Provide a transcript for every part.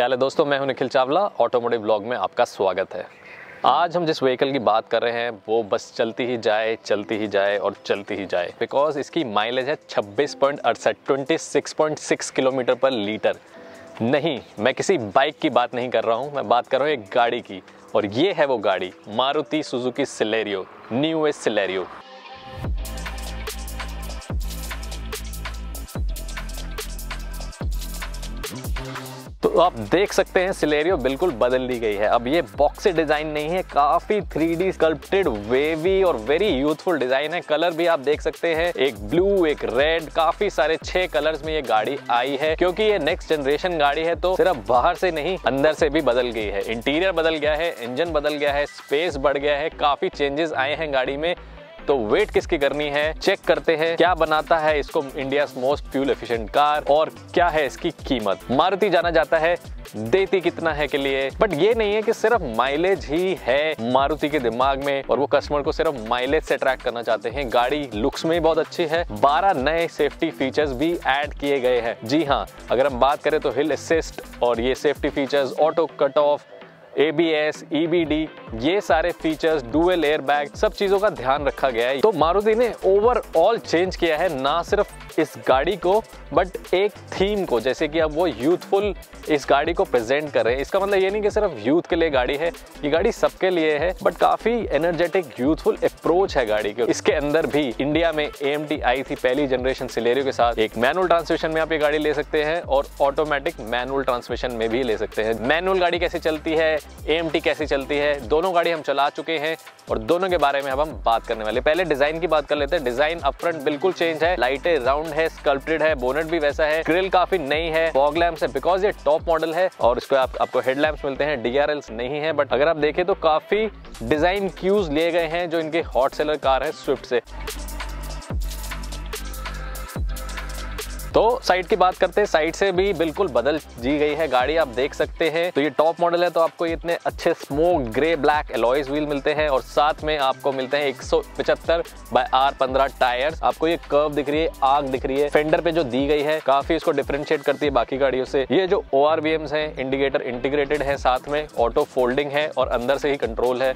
क्या हाल है दोस्तों? मैं हूँ निखिल चावला ऑटोमोटिव ब्लॉग में आपका स्वागत है। आज हम जिस व्हीकल की बात कर रहे हैं, वो बस चलती ही जाए, चलती ही जाए और चलती ही जाए। बिकॉज़ इसकी माइलेज है छब्बीस पॉइंट अड़सठ twenty six point six kilometre per litre. नहीं, मैं किसी बाइक की बात नहीं कर रहा हूँ, मैं बात कर रहा हूँ एक गाड़ी की। और ये है वो गाड़ी, Maruti Suzuki Celerio new S Celerio तो आप देख सकते हैं, सिलेरियो बिल्कुल बदल दी गई है। अब ये बॉक्सी डिज़ाइन नहीं है, काफ़ी थ्री डी स्कल्प्टेड वेवी और वेरी यूथफुल डिज़ाइन है। कलर भी आप देख सकते हैं, एक ब्लू एक रेड काफ़ी सारे छह कलर्स में ये गाड़ी आई है। क्योंकि ये नेक्स्ट जनरेशन गाड़ी है तो सिर्फ़ बाहर से नहीं, अंदर से भी बदल गई है। इंटीरियर बदल गया है इंजन बदल गया है स्पेस बढ़ गया है, काफ़ी चेंजेस आए हैं गाड़ी में। तो वेट किसकी करनी है? चेक करते हैं, क्या बनाता है इसको India most fuel efficient car और क्या है इसकी कीमत? मारुति जाना जाता है, देती कितना है के लिए? बट ये नहीं है कि सिर्फ़ माइलेज ही है मारुति के दिमाग में और वो कस्टमर को सिर्फ़ माइलेज से ट्रैक करना चाहते हैं। गाड़ी लुक्स में बहुत अच्छी है 12 नए सेफ्टी फीचर्स भी ऐड किए गए हैं। जी हाँ अगर हम बात करें तो हिल असिस्ट और ये safety features auto cut off ABS, EBD ये सारे फीचर्स डुअल एयर बैग सब चीज़ों का ध्यान रखा गया है। तो मारुति ने ओवरऑल चेंज किया है ना सिर्फ़ इस गाड़ी को बट एक थीम को जैसे कि अब वो यूथफुल इस गाड़ी को प्रेजेंट कर रहे हैं। इसका मतलब ये नहीं कि सिर्फ़ यूथ के लिए गाड़ी है ये गाड़ी सबके लिए है बट काफ़ी एनर्जेटिक यूथफुल अप्रोच है गाड़ी के। इसके अंदर भी इंडिया में ए आई थी पहली जनरेशन सिलेरियो के साथ। एक मैनुअल ट्रांसमिशन में आप ये गाड़ी ले सकते हैं और ऑटोमेटिक मैनुअल ट्रांसमिशन में भी ले सकते हैं। मैनुअल गाड़ी कैसे चलती है ए कैसे चलती है? दोनों गाड़ी हम चला चुके हैं और दोनों के बारे में अब हम बात करने वाले पहले डिज़ाइन की बात कर लेते हैं। डिज़ाइन अपफ्रंट बिल्कुल चेंज है। लाइटें राउंड है स्कल्प्टेड है बोनेट भी वैसा है। ग्रिल काफ़ी नई है फॉग लैम्प है बिकॉज़ ये टॉप मॉडल है और इसको आप, आपको हेडलैम्प्स मिलते हैं डीआरएल्स नहीं है बट अगर आप देखें तो काफ़ी डिज़ाइन क्यूज लिए गए हैं जो इनके हॉट सेलर कार है स्विफ्ट से। तो साइड की बात करते हैं, साइड से भी बिल्कुल बदल जी गई है गाड़ी, आप देख सकते हैं। तो ये टॉप मॉडल है तो आपको इतने अच्छे smoke grey black alloys wheel मिलते हैं और साथ में आपको मिलते हैं एक सौ पिछहत्तर बाय आर पंद्रह टायर आपको ये कर्व दिख रही है, आग दिख रही है फेंडर पे जो दी गई है, काफ़ी इसको डिफ्रेंशिएट करती है बाकी गाड़ियों से। ये जो ओ आर है इंडिकेटर इंटीग्रेटेड है साथ में ऑटो फोल्डिंग है और अंदर से ही कंट्रोल है,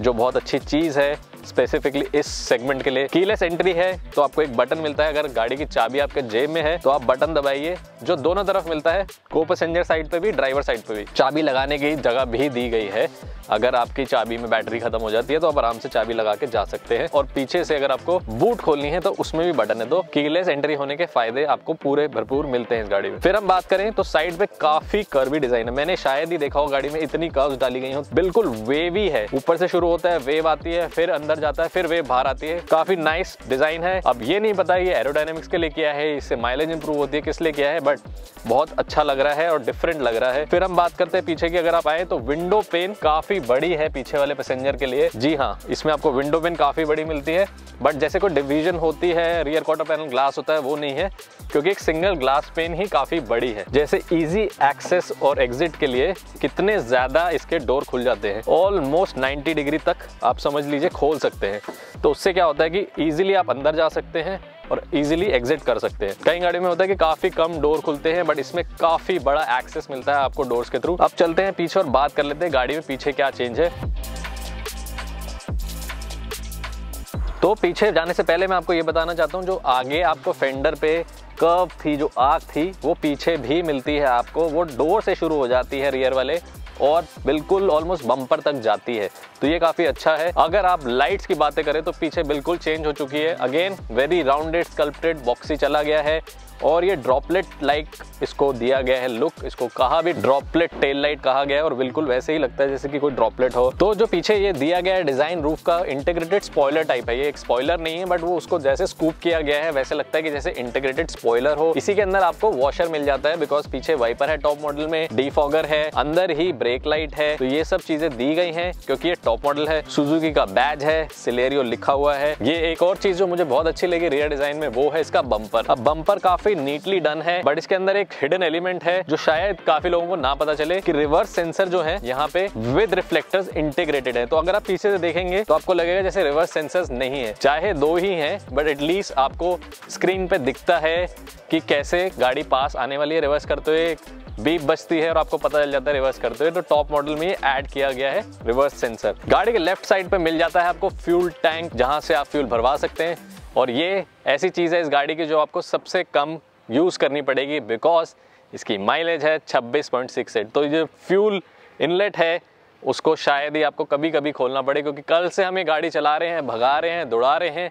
जो बहुत अच्छी चीज़ है। स्पेसिफिकली इस सेगमेंट के लिए कीलेस एंट्री है तो आपको एक बटन मिलता है। अगर गाड़ी की चाबी आपके जेब में है तो आप बटन दबाइए, जो दोनों तरफ़ मिलता है को पैसेंजर साइड पे भी ड्राइवर साइड पे भी। चाबी लगाने की जगह भी दी गई है। अगर आपकी चाबी में बैटरी खत्म हो जाती है तो आप आराम से चाबी लगा के जा सकते हैं। और पीछे से अगर आपको बूट खोलनी है तो उसमें भी बटन है। तो कीलेस एंट्री होने के फ़ायदे आपको पूरे भरपूर मिलते हैं इस गाड़ी में। फिर हम बात करें तो साइड पे काफ़ी कर्वी डिज़ाइन है। मैंने शायद ही देखा हो, गाड़ी में इतनी कर्व डाली गई हो। बिल्कुल वेवी है। ऊपर से शुरू होता है वेव आती है, फिर अंदर जाता है, फिर वेव बाहर आती है। काफ़ी नाइस डिज़ाइन है। अब ये नहीं पता ये एरोडाइनमिक्स के लिए किया है इससे माइलेज इंप्रूव होती है, किस लिए किया है बट बहुत अच्छा लग रहा है और डिफरेंट लग रहा है। फिर हम बात करते हैं पीछे की, अगर आप आए तो विंडो पेन काफ़ी बड़ी है पीछे वाले पैसेंजर के लिए। जी हाँ इसमें आपको विंडो पेन काफ़ी बड़ी मिलती है बट जैसे कोई डिवीज़न होती है रियर क्वार्टर पैनल ग्लास होता है, वो नहीं है, क्योंकि एक सिंगल ग्लास पेन ही काफ़ी बड़ी है। जैसे इजी एक्सेस और एग्जिट के लिए कितने ज़्यादा इसके डोर खुल जाते हैं। ऑलमोस्ट 90 डिग्री तक, आप समझ लीजिए, खोल सकते हैं। तो उससे क्या होता है कि इजीली आप अंदर जा सकते हैं और इजीली एग्जिट कर सकते हैं। कई गाड़ी में होता है कि काफ़ी कम डोर खुलते हैं बट इसमें काफ़ी बड़ा एक्सेस मिलता है आपको डोर्स के थ्रू अब चलते हैं पीछे और बात कर लेते हैं गाड़ी में पीछे क्या चेंज है। तो पीछे जाने से पहले मैं आपको ये बताना चाहता हूँ, जो आगे आपको फेंडर पे कर्व थी, जो आग थी, वो पीछे भी मिलती है आपको। वो डोर से शुरू हो जाती है रियर वाले। और बिल्कुल ऑलमोस्ट बम्पर तक जाती है। तो ये काफ़ी अच्छा है। अगर आप लाइट्स की बातें करें तो पीछे बिल्कुल चेंज हो चुकी है। Again very rounded sculpted boxy चला गया है। और ये ड्रॉपलेट लाइक इसको दिया गया है। लुक इसको कहा भी ड्रॉपलेट टेल लाइट कहा गया है। और बिल्कुल वैसे ही लगता है जैसे कि कोई ड्रॉपलेट हो। तो जो पीछे ये दिया गया है डिज़ाइन रूफ का इंटीग्रेटेड स्पॉयलर टाइप है। ये एक स्पॉयलर नहीं है बट वो उसको जैसे स्कूप किया गया है, वैसे लगता है कि जैसे इंटीग्रेटेड स्पॉयलर हो। इसी के अंदर आपको वॉशर मिल जाता है बिकॉज़ पीछे वाइपर है टॉप मॉडल में डीफॉगर है। अंदर ही ब्रेक लाइट है तो ये सब चीज़ें दी गई है, क्योंकि ये टॉप मॉडल है। सुजुकी का बैज है सिलेरियो लिखा हुआ है। ये एक और चीज़ जो मुझे बहुत अच्छी लगी रियर डिज़ाइन में, वो है इसका बम्पर अब बम्पर काफ़ी नीटली डन है बट इसके अंदर एक हिडन एलिमेंट है, जो शायद काफ़ी लोगों को ना पता चले कि रिवर्स सेंसर जो है, यहाँ पे विद रिफ्लेक्टर्स इंटीग्रेटेड है। तो अगर आप पीछे से देखेंगे तो आपको लगेगा जैसे रिवर्स सेंसर्स नहीं है। चाहे दो ही है बट एटलीस्ट आपको स्क्रीन पे दिखता है कि कैसे गाड़ी पास आने वाली है रिवर्स करते हुए। बीप बचती है और आपको पता चल जाता है रिवर्स करते हुए। तो टॉप मॉडल में ऐड किया गया है रिवर्स सेंसर गाड़ी के लेफ़्ट साइड पे मिल जाता है आपको फ्यूल टैंक जहाँ से आप फ्यूल भरवा सकते हैं। और ये ऐसी चीज़ है इस गाड़ी की जो आपको सबसे कम यूज़ करनी पड़ेगी बिकॉज़ इसकी माइलेज है 26.68 तो ये फ्यूल इनलेट है, उसको शायद ही आपको कभी कभी खोलना पड़े, क्योंकि कल से हम ये गाड़ी चला रहे हैं, भगा रहे हैं, दौड़ा रहे हैं।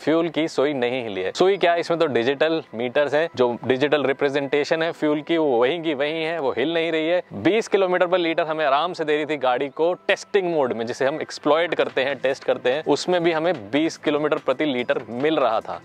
फ्यूल की सुई नहीं हिली है। सुई क्या, इसमें तो डिजिटल मीटर्स हैं, जो डिजिटल रिप्रेजेंटेशन है, फ्यूल की वो वहीं की वहीं है, वो हिल नहीं रही है। 20 किलोमीटर पर लीटर हमें आराम से दे रही थी गाड़ी को टेस्टिंग मोड में, जिसे हम एक्सप्लॉयड करते हैं टेस्ट करते हैं। उसमें भी हमें 20 किलोमीटर प्रति लीटर मिल रहा था।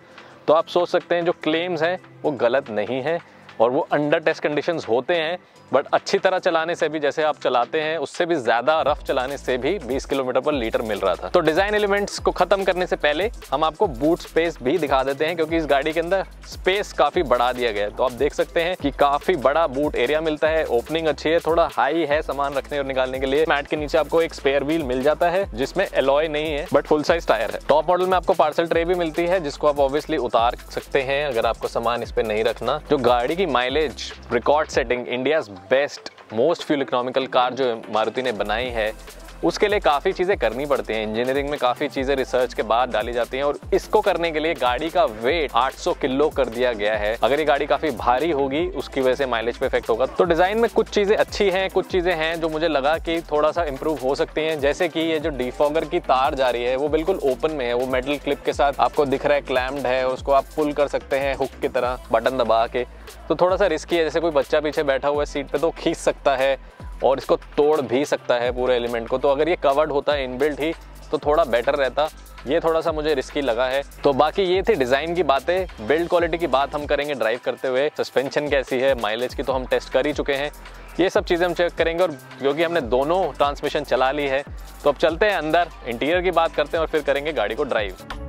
तो आप सोच सकते हैं, जो क्लेम्स हैं, वो गलत नहीं है। और वो अंडर टेस्ट कंडीशंस होते हैं बट अच्छी तरह चलाने से भी, जैसे आप चलाते हैं, उससे भी ज़्यादा रफ चलाने से भी 20 किलोमीटर पर लीटर मिल रहा था। तो डिज़ाइन एलिमेंट्स को ख़त्म करने से पहले हम आपको बूट स्पेस भी दिखा देते हैं, क्योंकि इस गाड़ी के अंदर स्पेस काफ़ी बढ़ा दिया गया है। तो आप देख सकते हैं कि काफ़ी बड़ा बूट एरिया मिलता है ओपनिंग अच्छी है, थोड़ा हाई है सामान रखने और निकालने के लिए। मैट के नीचे आपको एक स्पेयर व्हील मिल जाता है, जिसमें एलॉय नहीं है बट फुल साइज़ टायर है। टॉप मॉडल में आपको पार्सल ट्रे भी मिलती है, जिसको आप ऑब्वियसली उतार सकते हैं, अगर आपको सामान इस पर नहीं रखना। जो गाड़ी की mileage record setting India best most fuel economical car जो मारुति ने बनाई है उसके लिए काफ़ी चीज़ें करनी पड़ती हैं। इंजीनियरिंग में काफ़ी चीज़ें रिसर्च के बाद डाली जाती हैं और इसको करने के लिए गाड़ी का वेट 800 किलो कर दिया गया है। अगर ये गाड़ी काफ़ी भारी होगी, उसकी वजह से माइलेज पे इफ़ेक्ट होगा। तो डिज़ाइन में कुछ चीज़ें अच्छी हैं, कुछ चीज़ें हैं जो मुझे लगा कि थोड़ा सा इंप्रूव हो सकती हैं। जैसे कि ये जो डिफॉगर की तार जा रही है, वो बिल्कुल ओपन में है। वो मेटल क्लिप के साथ आपको दिख रहा है क्लैम्ड है, उसको आप पुल कर सकते हैं हुक की तरह बटन दबा के। तो थोड़ा सा रिस्की है, जैसे कोई बच्चा पीछे बैठा हुआ है सीट पे तो खींच सकता है। और इसको तोड़ भी सकता है पूरे एलिमेंट को। तो अगर ये कवर्ड होता है इनबिल्ट ही तो थोड़ा बेटर रहता। ये थोड़ा सा मुझे रिस्की लगा है। तो बाकी ये थी डिज़ाइन की बातें। बिल्ड क्वालिटी की बात हम करेंगे ड्राइव करते हुए। सस्पेंशन कैसी है माइलेज की तो हम टेस्ट कर ही चुके हैं। ये सब चीज़ें हम चेक करेंगे और क्योंकि हमने दोनों ट्रांसमिशन चला ली है तो अब चलते हैं अंदर। इंटीरियर की बात करते हैं और फिर करेंगे गाड़ी को ड्राइव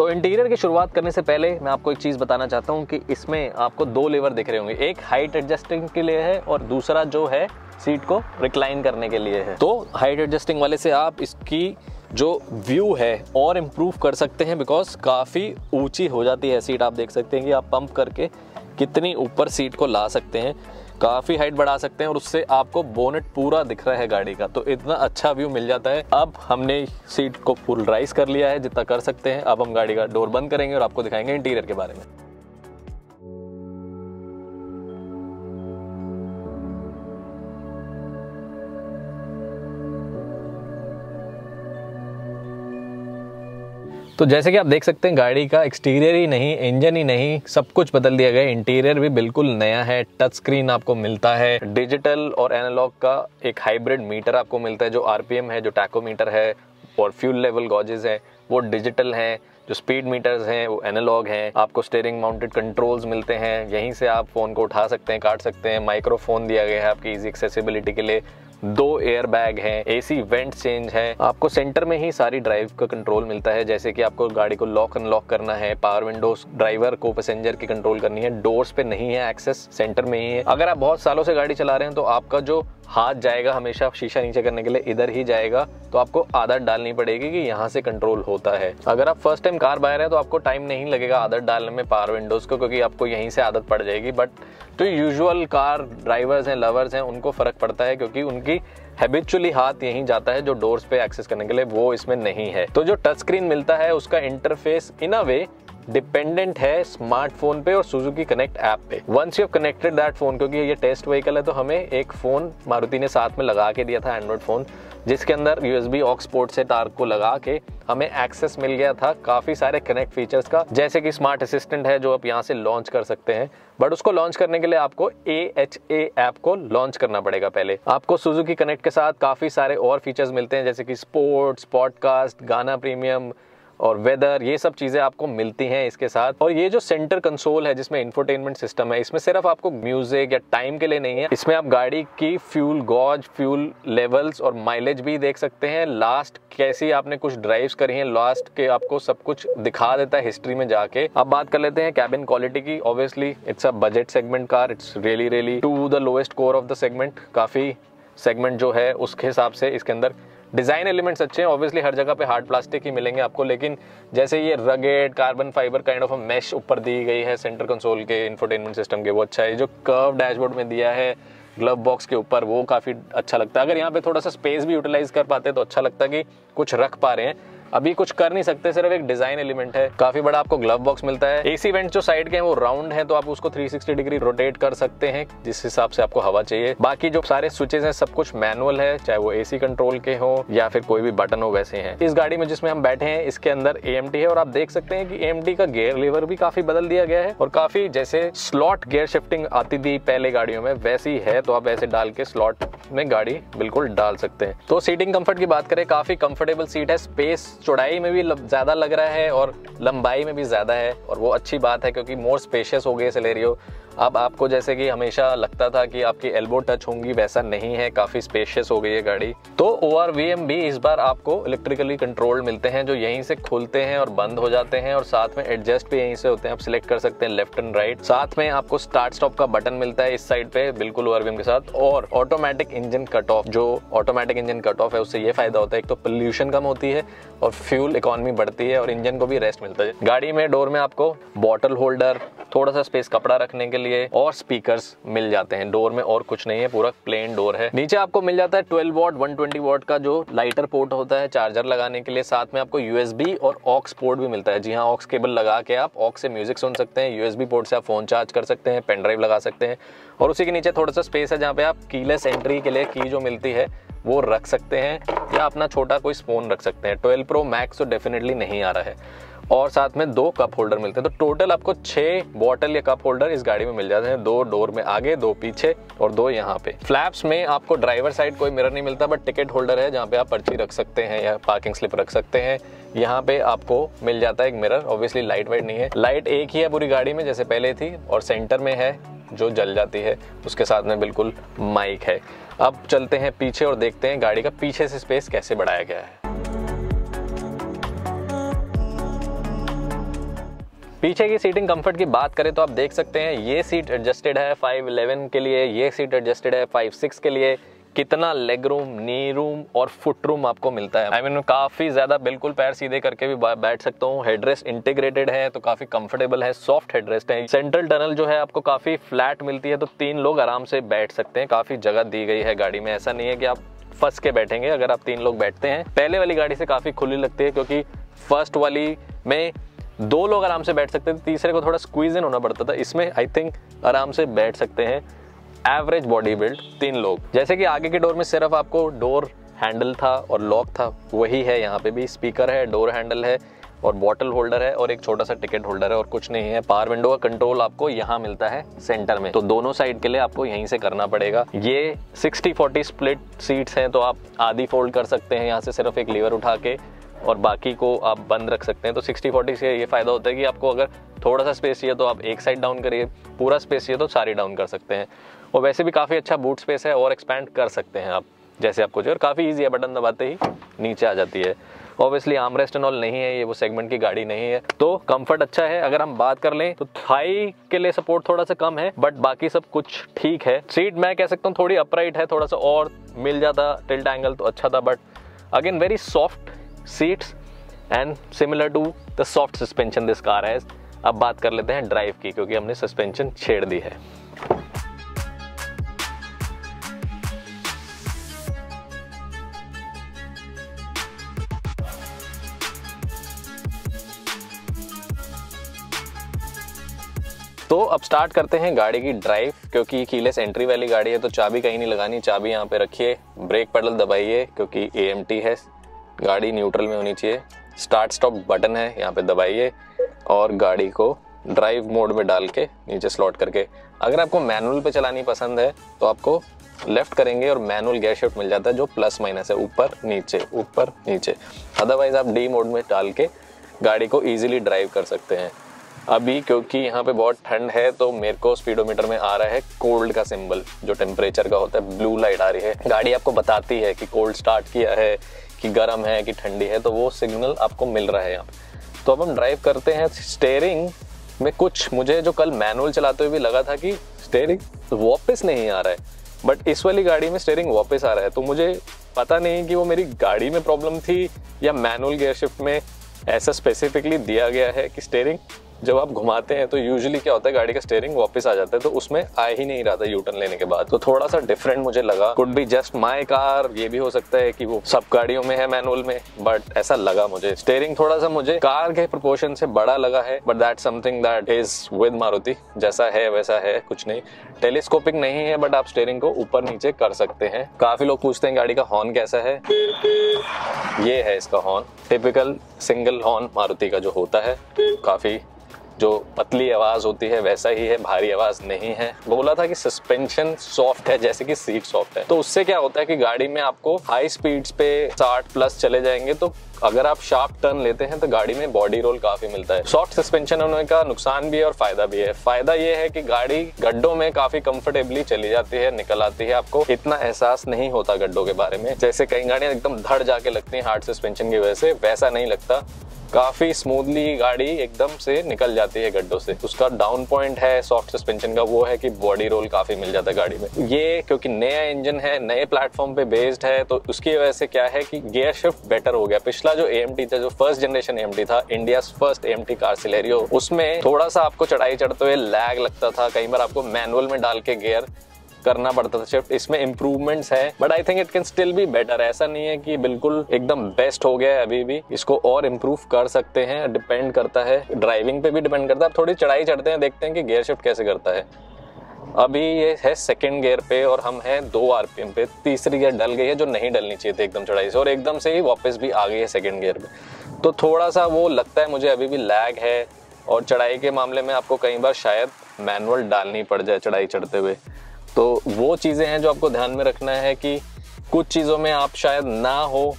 तो इंटीरियर की शुरुआत करने से पहले मैं आपको एक चीज़ बताना चाहता हूँ कि इसमें आपको दो लेवर दिख रहे होंगे। एक हाइट एडजस्टिंग के लिए है और दूसरा जो है सीट को रिक्लाइन करने के लिए है। तो हाइट एडजस्टिंग वाले से आप इसकी जो व्यू है और इम्प्रूव कर सकते हैं बिकॉज़ काफ़ी ऊँची हो जाती है सीट आप देख सकते हैं कि आप पंप करके कितनी ऊपर सीट को ला सकते हैं। काफ़ी हाइट बढ़ा सकते हैं और उससे आपको बोनेट पूरा दिख रहा है गाड़ी का। तो इतना अच्छा व्यू मिल जाता है। अब हमने सीट को फुल राइस कर लिया है, जितना कर सकते हैं। अब हम गाड़ी का डोर बंद करेंगे और आपको दिखाएँगे इंटीरियर के बारे में। तो जैसे कि आप देख सकते हैं, गाड़ी का एक्सटीरियर ही नहीं इंजन ही नहीं, सब कुछ बदल दिया गया इंटीरियर भी बिल्कुल नया है टच स्क्रीन आपको मिलता है। डिजिटल और एनालॉग का एक हाइब्रिड मीटर आपको मिलता है, जो आरपीएम है, जो टैकोमीटर है, और फ्यूल लेवल गॉजेज है, वो डिजिटल हैं, जो स्पीड मीटर्स हैं, वो एनालॉग हैं। आपको स्टेयरिंग माउंटेड कंट्रोल्स मिलते हैं, यहीं से आप फ़ोन को उठा सकते हैं, काट सकते हैं माइक्रोफोन दिया गया है आपकी इजी एक्सेसिबिलिटी के लिए। दो एयर बैग है एसी वेंट चेंज है। आपको सेंटर में ही सारी ड्राइव का कंट्रोल मिलता है, जैसे कि आपको गाड़ी को लॉक अनलॉक करना है पावर विंडोज़ ड्राइवर को पैसेंजर की कंट्रोल करनी है डोर्स पे नहीं है एक्सेस सेंटर में ही है। अगर आप बहुत सालों से गाड़ी चला रहे हैं तो आपका जो हाथ जाएगा हमेशा शीशा नीचे करने के लिए, इधर ही जाएगा। तो आपको आदत डालनी पड़ेगी कि यहाँ से कंट्रोल होता है। अगर आप फ़र्स्ट टाइम कार बाहर हैं तो आपको टाइम नहीं लगेगा आदत डालने में पावर विंडोज़ को, क्योंकि आपको यहीं से आदत पड़ जाएगी। बट जो यूजुअल कार ड्राइवर्स हैं लवर्स हैं, उनको फ़र्क पड़ता है, क्योंकि उनकी हैबिचुअली हाथ यहीं जाता है जो डोर्स पे एक्सेस करने के लिए, वो इसमें नहीं है। तो जो टच स्क्रीन मिलता है, उसका interface in a way dependent है स्मार्टफ़ोन पे और सुजुकी कनेक्ट ऐप पे। Once you connected that phone क्योंकि ये टेस्ट व्हीकल है तो हमें एक फ़ोन मारुति ने साथ में लगा के दिया था एंड्रॉइड फ़ोन जिसके अंदर यूएसबी ऑक्सपोर्ट से तार को लगा के हमें एक्सेस मिल गया था काफ़ी सारे कनेक्ट फीचर्स का, जैसे कि स्मार्ट असिस्टेंट है जो आप यहाँ से लॉन्च कर सकते हैं। बट उसको लॉन्च करने के लिए आपको ए एच ए ऐप को लॉन्च करना पड़ेगा पहले। आपको सुजुकी कनेक्ट के साथ काफ़ी सारे और फीचर्स मिलते हैं, जैसे कि स्पोर्ट्स पॉडकास्ट गाना प्रीमियम और वेदर ये सब चीज़ें आपको मिलती हैं इसके साथ। और ये जो सेंटर कंसोल है, जिसमें इंफोटेनमेंट सिस्टम है, इसमें सिर्फ़ आपको म्यूज़िक या टाइम के लिए नहीं है। इसमें आप गाड़ी की फ्यूल गॉज फ्यूल लेवल्स और माइलेज भी देख सकते हैं। लास्ट कैसी आपने कुछ ड्राइव्स करी हैं लास्ट के आपको सब कुछ दिखा देता है हिस्ट्री में जाके। अब बात कर लेते हैं कैबिन क्वालिटी की। Obviously it's a budget segment car it's really really to the lowest core of the segment काफ़ी सेगमेंट जो है, उसके हिसाब से इसके अंदर डिज़ाइन एलिमेंट्स अच्छे हैं ऑब्वियसली हर जगह पे हार्ड प्लास्टिक ही मिलेंगे आपको, लेकिन जैसे ये rugged carbon fibre kind of mesh ऊपर दी गई है सेंटर कंसोल के इंफोटेनमेंट सिस्टम के, वो अच्छा है। जो कर्व डैशबोर्ड में दिया है ग्लव बॉक्स के ऊपर, वो काफ़ी अच्छा लगता है। अगर यहाँ पे थोड़ा सा स्पेस भी यूटिलाइज कर पाते तो अच्छा लगता है कि कुछ रख पा रहे हैं। अभी कुछ कर नहीं सकते, सिर्फ़ एक डिज़ाइन एलिमेंट है। काफ़ी बड़ा आपको ग्लव बॉक्स मिलता है। एसी वेंट जो साइड के हैं, वो राउंड है तो आप उसको 360 डिग्री रोटेट कर सकते हैं, जिस हिसाब से आपको हवा चाहिए। बाकी जो सारे स्विचेस हैं, सब कुछ मैनुअल है, चाहे वो एसी कंट्रोल के हो, या फिर कोई भी बटन हो, वैसे हैं। इस गाड़ी में जिसमें हम बैठे हैं, इसके अंदर एएमटी है, और आप देख सकते हैं कि ए का गेयर लीवर भी काफ़ी बदल दिया गया है, और काफ़ी जैसे स्लॉट गेयर शिफ्टिंग आती थी पहले गाड़ियों में, वैसी है तो आप ऐसे डाल के स्लॉट में गाड़ी बिल्कुल डाल सकते हैं। तो सीटिंग कंफर्ट की बात करें, काफ़ी कंफर्टेबल सीट है स्पेस चौड़ाई में भी ज़्यादा लग रहा है और लंबाई में भी ज़्यादा है और वो अच्छी बात है क्योंकि मोर स्पेशियस हो गए सिलेरियो अब आपको जैसे कि हमेशा लगता था कि आपकी एल्बो टच होंगी, वैसा नहीं है, काफ़ी स्पेशियस हो गई है गाड़ी। तो ओ आर वी एम भी इस बार आपको इलेक्ट्रिकली कंट्रोल्ड मिलते हैं, जो यहीं से खुलते हैं और बंद हो जाते हैं और साथ में एडजस्ट भी यहीं से होते हैं। आप सिलेक्ट कर सकते हैं लेफ़्ट एंड राइट साथ में आपको स्टार्ट स्टॉप का बटन मिलता है इस साइड पे, बिल्कुल ओ आर वी एम के साथ। और ऑटोमेटिक इंजन कट ऑफ़ जो ऑटोमेटिक इंजन कट ऑफ़ है, उससे ये फ़ायदा होता है, एक तो पोल्यूशन कम होती है और फ्यूल इकोनॉमी बढ़ती है और इंजन को भी रेस्ट मिलता है। गाड़ी में डोर में आपको बॉटल होल्डर थोड़ा सा स्पेस कपड़ा रखने के लिए और स्पीकर्स मिल जाते हैं। डोर में और कुछ नहीं है, पूरा प्लेन डोर है। नीचे आपको मिल जाता है 12 वॉट 120 वॉट का जो लाइटर पोर्ट होता है चार्जर लगाने के लिए। साथ में आपको यूएसबी और ऑक्स पोर्ट भी मिलता है। जी हाँ ऑक्स केबल लगा के आप ऑक्स से म्यूज़िक सुन सकते हैं। यूएसबी पोर्ट से आप फ़ोन चार्ज कर सकते हैं पेन ड्राइव लगा सकते हैं। और उसी के नीचे थोड़ा सा स्पेस है जहाँ पे आप कीलेस एंट्री के लिए की जो मिलती है, वो रख सकते हैं। या अपना छोटा कोई स्पोन रख सकते हैं। 12 प्रो मैक्स तो डेफिनेटली नहीं आ रहा है। और साथ में दो कप होल्डर मिलते हैं। तो टोटल आपको छह बॉटल या कप होल्डर इस गाड़ी में मिल जाते हैं। दो डोर में आगे, दो पीछे और दो यहाँ पे। फ्लैप्स में आपको ड्राइवर साइड कोई मिरर नहीं मिलता बट टिकट होल्डर है जहाँ पे आप पर्ची रख सकते हैं या पार्किंग स्लिप रख सकते हैं। यहाँ पे आपको मिल जाता है एक मिरर ऑब्वियसली लाइट वाइट नहीं है। लाइट एक ही है पूरी गाड़ी में, जैसे पहले थी, और सेंटर में है, जो जल जाती है। उसके साथ में बिल्कुल माइक है। अब चलते हैं पीछे और देखते हैं गाड़ी का पीछे से स्पेस कैसे बढ़ाया गया है। पीछे की सीटिंग कंफर्ट की बात करें तो आप देख सकते हैं ये सीट एडजस्टेड है 511 के लिए ये सीट एडजस्टेड है 56 के लिए। कितना लेग रूम नी रूम और फुट रूम आपको मिलता है। आई I मीन mean, काफ़ी ज़्यादा बिल्कुल पैर सीधे करके भी बैठ सकता हूँ। हेडरेस्ट इंटीग्रेटेड है तो काफ़ी कंफर्टेबल है। सॉफ्ट हेडरेस्ट है। सेंट्रल टनल जो है आपको काफ़ी फ्लैट मिलती है तो तीन लोग आराम से बैठ सकते हैं। काफ़ी जगह दी गई है गाड़ी में। ऐसा नहीं है कि आप फंस के बैठेंगे। अगर आप तीन लोग बैठते हैं पहले वाली गाड़ी से काफ़ी खुली लगती है क्योंकि फ़र्स्ट वाली में दो लोग आराम से बैठ सकते थे, तीसरे को थोड़ा स्क्वीज इन होना पड़ता था। इसमें आई थिंक आराम से बैठ सकते हैं। एवरेज बॉडी बिल्ड तीन लोग। जैसे कि आगे के डोर में सिर्फ़ आपको डोर हैंडल था और लॉक था, वही है यहाँ पे भी। स्पीकर है डोर हैंडल है और बॉटल होल्डर है और एक छोटा सा टिकट होल्डर है और कुछ नहीं है। पावर विंडो का कंट्रोल आपको यहाँ मिलता है सेंटर में। तो दोनों साइड के लिए आपको यहीं से करना पड़ेगा। ये 60 40 स्प्लिट सीट्स हैं तो आप आधी फोल्ड कर सकते हैं। यहाँ से सिर्फ़ एक लीवर उठा के और बाकी को आप बंद रख सकते हैं। तो 60 40 से ये फ़ायदा होता है कि आपको अगर थोड़ा सा स्पेस चाहिए तो आप एक साइड डाउन करिए, पूरा स्पेस चाहिए तो सारी डाउन कर सकते हैं। और वैसे भी काफ़ी अच्छा बूट स्पेस है और एक्सपैंड कर सकते हैं आप, जैसे आपको चाहिए। और काफ़ी ईजी है बटन दबाते ही नीचे आ जाती है। Obviously arm rest and all नहीं है, ये वो सेगमेंट की गाड़ी नहीं है। तो कंफर्ट अच्छा है, अगर हम बात कर लें तो थाई के लिए सपोर्ट थोड़ा सा कम है बट बाकी सब कुछ ठीक है। सीट मैं कह सकता हूँ, थोड़ी अपराइट है, थोड़ा सा और मिल जाता टिल्ट एंगल तो अच्छा था but again very soft seats and similar to the soft suspension this car है अब बात कर लेते हैं ड्राइव की, क्योंकि हमने सस्पेंशन छेड़ दी है। तो अब स्टार्ट करते हैं गाड़ी की ड्राइव क्योंकि कीलेस एंट्री वाली गाड़ी है तो चाबी कहीं नहीं लगानी, चाबी यहाँ पे रखिए ब्रेक पेडल दबाइए, क्योंकि ए है। गाड़ी न्यूट्रल में होनी चाहिए। स्टार्ट स्टॉप बटन है, यहाँ पे दबाइए और गाड़ी को ड्राइव मोड में डाल के नीचे स्लॉट करके। अगर आपको मैनुअल पे चलानी पसंद है तो आपको लेफ़्ट करेंगे और मैनुअल गेयर शिफ्ट मिल जाता है, जो प्लस माइनस है, ऊपर नीचे ऊपर नीचे। अदरवाइज़ आप डी मोड में डाल के गाड़ी को इजीली ड्राइव कर सकते हैं। अभी क्योंकि यहाँ पे बहुत ठंड है तो मेरे को स्पीडोमीटर में आ रहा है कोल्ड का सिंबल जो टेम्परेचर का होता है ब्लू लाइट आ रही है। गाड़ी आपको बताती है कि कोल्ड स्टार्ट किया है कि गर्म है, कि ठंडी है तो वो सिग्नल आपको मिल रहा है यहाँ पे। तो अब हम ड्राइव करते हैं स्टेयरिंग में कुछ। मुझे जो कल मैनुअल चलाते हुए भी लगा था कि स्टेयरिंग वापस नहीं आ रहा है बट इस वाली गाड़ी में स्टेयरिंग वापस आ रहा है। तो मुझे पता नहीं कि वो मेरी गाड़ी में प्रॉब्लम थी या मैनुअल गियर शिफ्ट में ऐसा स्पेसिफिकली दिया गया है कि स्टेयरिंग जब आप घुमाते हैं तो यूजुअली क्या होता है, गाड़ी का स्टेयरिंग वापस आ जाता है तो उसमें आ ही नहीं रहा था यू टर्न लेने के बाद। तो थोड़ा सा डिफरेंट मुझे लगा। Could be just my car ये भी हो सकता है कि वो सब गाड़ियों में है मैनुअल में बट ऐसा लगा मुझे। स्टेयरिंग थोड़ा सा मुझे कार के प्रपोर्शन से बड़ा लगा है but that something that is with Maruti. जैसा है, वैसा है, कुछ नहीं। टेलीस्कोपिक नहीं है बट आप स्टेयरिंग को ऊपर नीचे कर सकते हैं। काफ़ी लोग पूछते हैं, गाड़ी का हॉर्न कैसा है? ये है इसका horn typical single horn Maruti का जो होता है, काफ़ी जो पतली आवाज़ होती है, वैसा ही है, भारी आवाज़ नहीं है। बोला था कि सस्पेंशन सॉफ्ट है, जैसे कि सीट सॉफ्ट है। तो उससे क्या होता है कि गाड़ी में आपको हाई स्पीड्स पे 60 प्लस चले जाएँगे तो अगर आप शार्प टर्न लेते हैं तो गाड़ी में बॉडी रोल काफ़ी मिलता है। सॉफ्ट सस्पेंशन होने का नुकसान भी है और फ़ायदा भी है। फ़ायदा ये है कि गाड़ी गड्ढों में काफ़ी कंफर्टेबली चली जाती है, निकल आती है। आपको इतना एहसास नहीं होता गड्ढों के बारे में। जैसे कई गाड़ियाँ एकदम धड़ जाके लगती हैं हार्ड सस्पेंशन की वजह से, वैसा नहीं लगता। काफ़ी स्मूथली गाड़ी एकदम से निकल जाती है गड्ढों से। उसका डाउन पॉइंट है सॉफ्ट सस्पेंशन का वो है कि बॉडी रोल काफ़ी मिल जाता है गाड़ी में। ये क्योंकि नया इंजन है, नए प्लेटफॉर्म पे बेस्ड है तो उसकी वजह से क्या है कि गियर शिफ्ट बेटर हो गया। पिछला जो एम था, जो फ़र्स्ट जनरेशन एम था India first M car Celerio उसमें थोड़ा सा आपको चढ़ाई चढ़ते हुए लैग लगता था। कई बार आपको मैनुअल में डाल के गियर करना पड़ता था शिफ्ट इसमें इंप्रूवमेंट्स है। But I think it can still be better ऐसा नहीं है कि बिल्कुल एकदम बेस्ट हो गया है अभी भी। इसको और इम्प्रूव कर सकते हैं डिपेंड करता है। ड्राइविंग पे भी डिपेंड करता है। थोड़ी चढ़ाई चढ़ते हैं, देखते हैं कि गियर शिफ्ट कैसे करता है। अभी ये है सेकंड गियर पे और हम हैं दो आरपीएम पे। तीसरी गियर डल गई है जो नहीं डलनी चाहिए थी एकदम चढ़ाई से और एकदम से ही वापस भी आ गई है सेकंड गियर पे। तो थोड़ा सा वो लगता है मुझे अभी भी लैग है और चढ़ाई के मामले में आपको कई बार शायद मैनुअल डालनी पड़ जाए चढ़ाई चढ़ते हुए। तो वो चीज़ें हैं जो आपको ध्यान में रखना है कि कुछ चीज़ों में आप शायद ना हो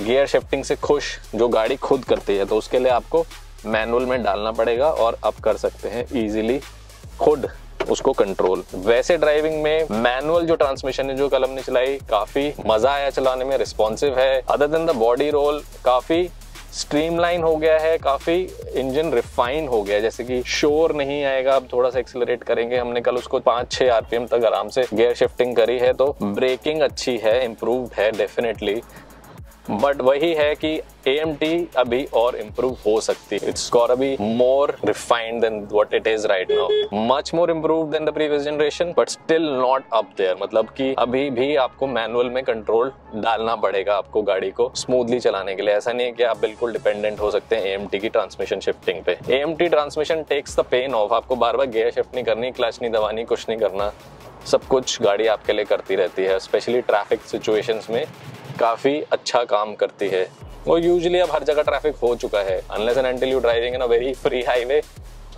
गियर शिफ्टिंग से खुश, जो गाड़ी खुद करती है तो उसके लिए आपको मैनुअल में डालना पड़ेगा और आप कर सकते हैं इजीली खुद। उसको कंट्रोल वैसे ड्राइविंग में मैनुअल जो ट्रांसमिशन है, जो कलम ने चलाई, काफ़ी मज़ा आया चलाने में रिस्पॉन्सिव है. Other than the body roll काफ़ी स्ट्रीमलाइन हो गया है, काफ़ी इंजन रिफाइन हो गया जैसे कि शोर नहीं आएगा, अब थोड़ा सा एक्सिलरेट करेंगे. हमने कल उसको पाँच, छह आरपीएम तक आराम से गियर शिफ्टिंग करी है तो ब्रेकिंग अच्छी है इम्प्रूव्ड है डेफिनेटली बट वही है कि ए अभी और इम्प्रूव हो सकती है। It's got be more refined than what it is right now much more improve than the previous generation but still not up there मतलब कि अभी भी आपको मैनुअल में कंट्रोल डालना पड़ेगा आपको गाड़ी को स्मूथली चलाने के लिए। ऐसा नहीं है कि आप बिल्कुल डिपेंडेंट हो सकते हैं एएमटी की ट्रांसमिशन शिफ्टिंग पे। A transmission takes the pain of आपको बार बार गेयर शिफ्ट नहीं करनी क्लच नहीं दबानी, कुछ नहीं करना। सब कुछ गाड़ी आपके लिए करती रहती है स्पेशली ट्रैफ़िक सिचुएशंस में। काफ़ी अच्छा काम करती है। वो यूजली अब हर जगह ट्रैफ़िक हो चुका है। Unless and until you driving in a very free highway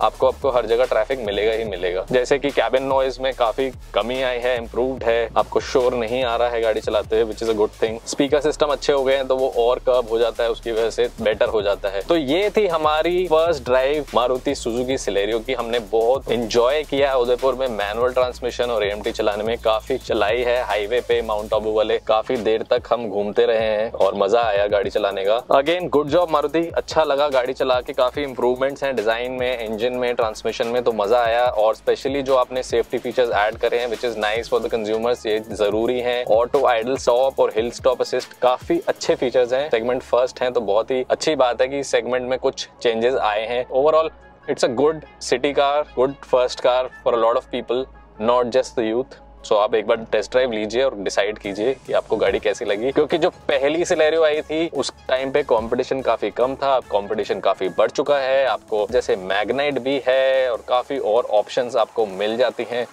आपको आपको हर जगह ट्रैफ़िक मिलेगा ही मिलेगा। जैसे कि कैबिन नॉइज़ में काफ़ी कमी आई है इम्प्रूव्ड है, आपको शोर नहीं आ रहा है गाड़ी चलाते हुए which is a good thing speaker system अच्छे हो गए हैं तो वो और कब हो जाता है, उसकी वजह से बेटर हो जाता है। तो ये थी हमारी first drive Maruti Suzuki Celerio की। हमने बहुत इंजॉय किया है उदयपुर में। मैनुअल ट्रांसमिशन और एम चलाने में काफ़ी चलाई है। हाईवे पे माउंट आबू वाले, काफ़ी देर तक हम घूमते रहे हैं और मज़ा आया गाड़ी चलाने का। Again good job Maruti. अच्छा लगा गाड़ी चला के। काफ़ी इंप्रूवमेंट्स हैं डिज़ाइन में इंजन इंजन में ट्रांसमिशन में तो मज़ा आया और स्पेशली जो आपने सेफ्टी फीचर्स ऐड करे हैं which is nice for the consumers ये ज़रूरी है। ऑटो आइडल स्टॉप और हिल स्टॉप असिस्ट काफ़ी अच्छे फीचर्स हैं। सेगमेंट फ़र्स्ट हैं तो बहुत ही अच्छी बात है कि सेगमेंट में कुछ चेंजेस आए हैं। Overall it's a good city car good first car for a lot of people not just the youth so आप एक बार टेस्ट ड्राइव लीजिए और डिसाइड कीजिए कि आपको गाड़ी कैसी लगी। क्योंकि जो पहली सिलेरियो आई थी, उस टाइम पे कंपटीशन काफ़ी कम था अब कंपटीशन काफ़ी बढ़ चुका है। आपको जैसे मैग्नाइट भी है और काफ़ी और ऑप्शंस आपको मिल जाती हैं,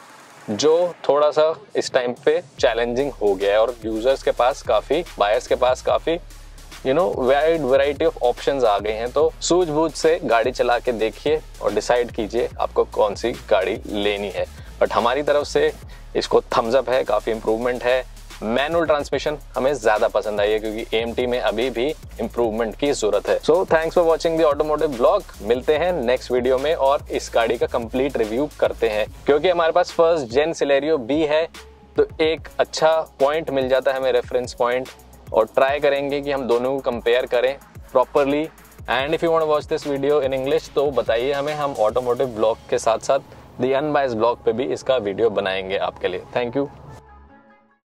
जो थोड़ा सा इस टाइम पे चैलेंजिंग हो गया है। और यूज़र्स के पास काफ़ी बायर्स के पास काफ़ी you know wide variety of options आ गए हैं। तो सूझबूझ से गाड़ी चला के देखिए और डिसाइड कीजिए आपको कौन सी गाड़ी लेनी है। बट हमारी तरफ़ से इसको थम्स अप है, काफ़ी इंप्रूवमेंट है। मैनुअल ट्रांसमिशन हमें ज़्यादा पसंद आई है, क्योंकि एम में अभी भी इंप्रूवमेंट की ज़रूरत है। So thanks for watching the automotive blog मिलते हैं नेक्स्ट वीडियो में और इस गाड़ी का कंप्लीट रिव्यू करते हैं। क्योंकि हमारे पास फ़र्स्ट जेन सिलेरियो बी है तो एक अच्छा पॉइंट मिल जाता है हमें रेफरेंस पॉइंट और ट्राई करेंगे कि हम दोनों को कंपेयर करें properly and if you want watch this video in English तो बताइए हमें हम ऑटोमोटिव ब्लॉग के साथ साथ दी अनबाइज ब्लॉग पे भी इसका वीडियो बनाएँगे आपके लिए. Thank you